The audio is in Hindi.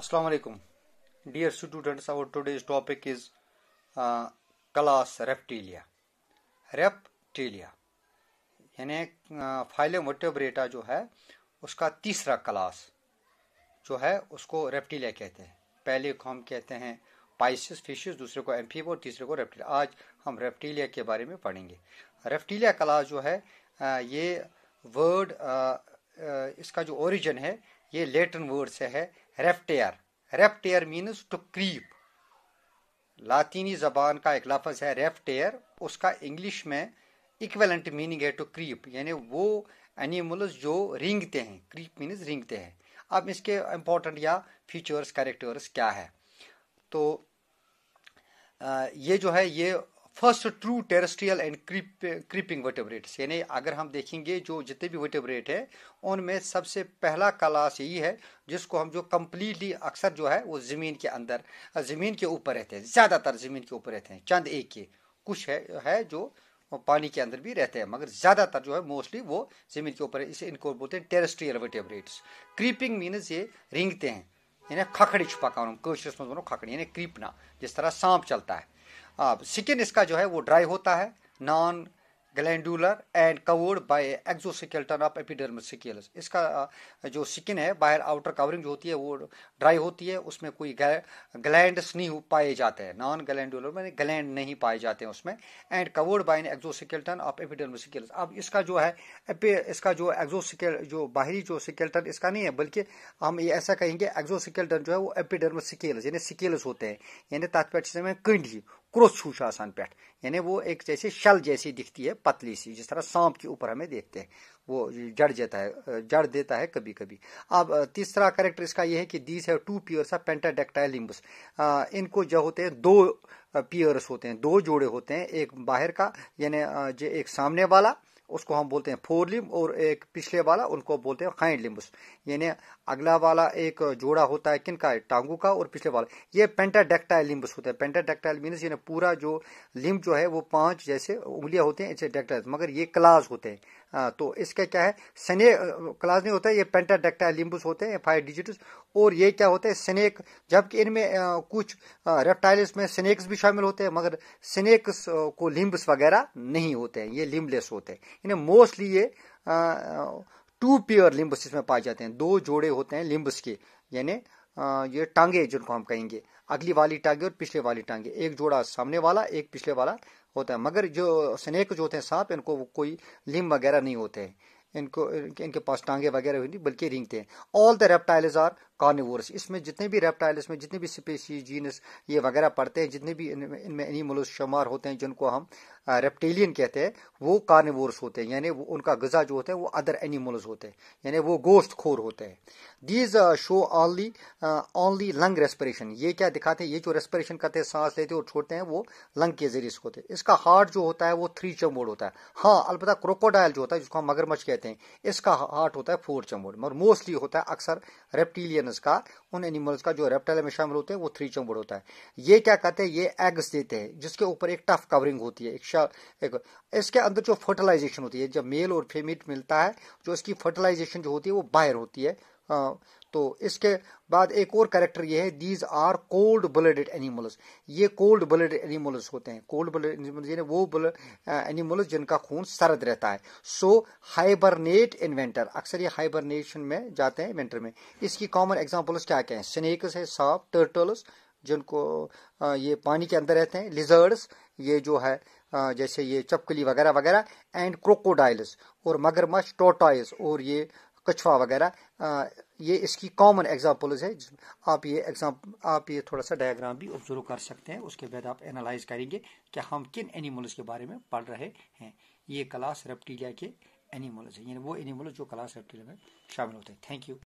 Assalamu alaikum. Dear students, our today's topic is uh, class reptilia. यानी फाइलम वर्टेब्रेटा जो है उसका तीसरा क्लास जो है उसको रेप्टिलिया कहते हैं। पहले को हम कहते हैं पाइसिस फिशेस दूसरे को एम्फीब और तीसरे को रेप्टिलिया आज हम रेप्टिलिया के बारे में पढ़ेंगे। रेप्टिलिया क्लास जो है ये वर्ड इसका जो ओरिजिन है ये लेटिन वर्ड से है। रेप्टेयर रेप्टेयर मीन्स टू क्रीप लातीनी जबान का एक लफज है रेप्टेयर उसका इंग्लिश में इक्वेलेंट मीनिंग है टू क्रीप यानी वो एनिमल्स जो रिंगते हैं. क्रीप मीन्स रिंगते हैं. अब इसके इंपॉर्टेंट या फीचर्स कैरेक्टर्स क्या है? तो ये जो है, ये first true terrestrial and creeping vertebrates यानी अगर हम देखेंगे जो जितने भी वर्टेब्रेट है उनमें सबसे पहला क्लास यही है जिसको हम जो कम्प्लीटली अक्सर जो है वो ज़मीन के अंदर ज़मीन के ऊपर रहते हैं ज़्यादातर ज़मीन के ऊपर रहते हैं चंद एक के कुछ है, है जो पानी के अंदर भी रहते हैं मगर ज़्यादातर जो है मोस्टली वो ज़मीन के ऊपर इसे इनको बोलते हैं टेरेस्ट्रियल वर्टेब्रेट्स क्रीपिंग मीनस ये रिंगते हैं यानी खखड़ी छुपा का खखड़ी यानी क्रीपना जिस तरह सांप चलता है। स्किन इसका जो है वो ड्राई होता है non glandular and covered by exoskeleton of epidermis इसका जो स्किन है, बाहर आउटर कवरिंग जो होती है, वो ड्राई होती है, उसमें कोई ग्लैंड्स नहीं पाए जाते हैं। नॉन ग्लैंडुलर मैंने ग्लैंड नहीं पाए जाते हैं उसमें and covered by exoskeleton of epidermis अब इसका जो है इसका जो एक्सोसिकेल जो बाहरी जो सिकेल्टन इसका नहीं है, बल्कि हम ये ऐसा कहेंगे एक्सोसिकेल्टन जो है वो एपिडर्मस यानी सिकेल्स होते हैं। यानी तथ पे कंडी क्रोछ आसान पेट, यानी वो एक जैसे शल जैसी दिखती है, पतली सी, जिस तरह सांप के ऊपर हमें देखते हैं। वो जड़ जाता है, जड़ देता है कभी कभी अब, तीसरा करेक्टर इसका यह है कि दीज है two pairs of pentadactyl limbs इनको जो होते हैं, दो पियर्स होते हैं, दो जोड़े होते हैं, एक बाहर का, यानी एक सामने वाला उसको हम बोलते हैं फोर लिम्ब और एक पिछले वाला उनको बोलते हैं खाइंड लिम्बस यानी अगला वाला एक जोड़ा होता है किनका टांगू का और पिछले वाला। ये पेंटाडेक्टाइल लिम्बस होता है। पेंटाडेक्टाइल मीनस यानी पूरा जो लिम्ब जो है वो पाँच जैसे उंगलियाँ होते हैं इसे डेक्टाइल मगर ये क्लास होते हैं। आ, तो इसका क्या है? सने क्लास नहीं होता है ये पेंटाडेक्टाइल लिम्बस होते हैं फाइव डिजिट और ये क्या होता है? स्नेक जबकि इनमें कुछ रेप्टाइल्स में स्नेक्स भी शामिल होते हैं मगर स्नेक्स को लिम्ब्स वगैरह नहीं होते हैं। ये लिम्बलेस होते हैं। इन्हें मोस्टली ये टू पेयर लिम्बस में पाए जाते हैं। दो जोड़े होते हैं लिम्बस के, यानी ये टांगे जिनको हम कहेंगे। अगली वाली टांगे और पिछले वाली टांगे। एक जोड़ा सामने वाला, एक पिछले वाला होता है। मगर जो स्नेक जो होते हैं सांप, इनको कोई लिम्ब वगैरह नहीं होते हैं। इनको, इनके पास टांगे वगैरह हुई बल्कि रिंगते हैं। All the reptiles are carnivorous इसमें जितने भी रेप्टाइल इसमें जितने भी स्पेसी जीनस ये वगैरह पढ़ते हैं, जितने भी इनमें एनिमल्स शुमार होते हैं, जिनको हम रेप्टेलियन कहते हैं, वो कार्निवोरस होते हैं, यानी उनका गजा जो होता है, वो अदर एनिमल्स होते हैं, यानी वो गोश्त खोर होते हैं। These show only only lung respiration ये क्या दिखाते हैं? ये जो रेस्परेशन करते हैं, सांस लेते हैं और छोड़ते हैं, वो लंग के ज़रिए से होते हैं। इसका हार्ट जो होता है, वो थ्री चमोड होता है। हाँ अलबत्ता क्रोकोडाइल जो होता है, जिसको हम मगरमच्छ कहते हैं, इसका हार्ट होता है फोर चमोड। मगर मोस्टली होता है, अक्सर रेप्टीलियन एनिमल्स का उन एनिमल्स का जो रेप्टाइल में शामिल होते हैं वो थ्री चौबड़ होता है। ये क्या कहते हैं? ये एग्स देते हैं जिसके ऊपर एक टफ कवरिंग होती है एक, एक इसके अंदर जो फर्टिलाइजेशन होती है जब मेल और फीमेल मिलता है जो इसकी फर्टिलाइजेशन जो होती है वो बाहर होती है तो इसके बाद एक और कैरेक्टर ये है these are cold blooded animals ये कोल्ड ब्लडेड एनिमल्स होते हैं। कोल्ड ब्लडेड एनिमल्स यानी वो एनिमल्स जिनका खून सरद रहता है। सो हाइबरनेट इन विंटर अक्सर ये हाइबरनेशन में जाते हैं विंटर में। इसकी कॉमन एग्जाम्पल्स क्या क्या हैं? स्नेक्स है सांप टर्टल्स जिनको ये पानी के अंदर रहते हैं। लिजर्ड्स ये जो है जैसे ये चपकली वगैरह वगैरह एंड क्रोकोडाइल्स और मगरमच्छ टोटाइल्स और ये कछुआ वगैरह ये इसकी कॉमन एग्जाम्पल्स है आप ये एग्ज़ाम आप ये थोड़ा सा डायग्राम भी ऑब्ज़र्व कर सकते हैं, उसके बाद आप एनालाइज करेंगे कि हम किन एनिमल्स के बारे में पढ़ रहे हैं। ये क्लास रेप्टीलिया के एनिमल्स है, यानी वो एनिमल्स जो क्लास रेप्टीलिया में शामिल होते हैं। Thank you